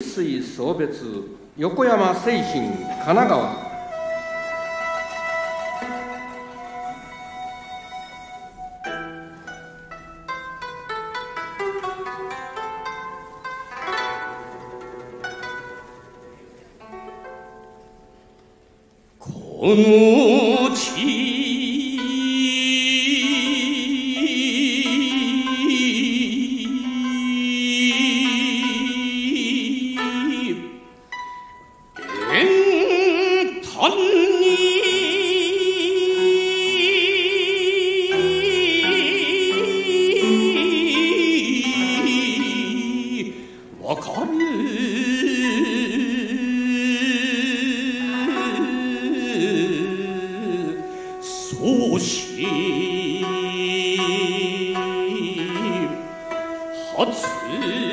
水送別横山製品神奈川。この地初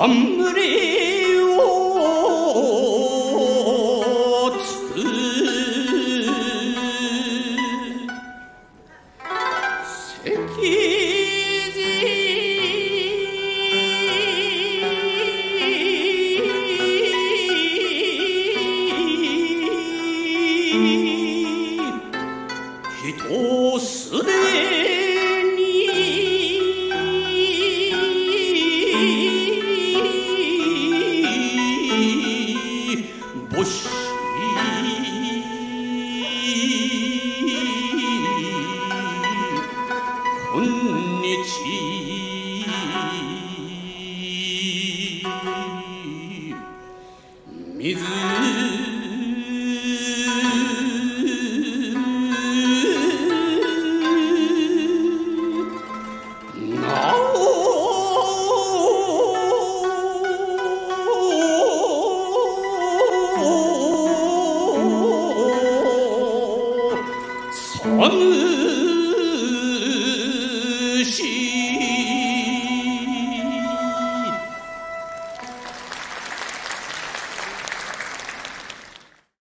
冠をつく。石人 언니치 미즈 我。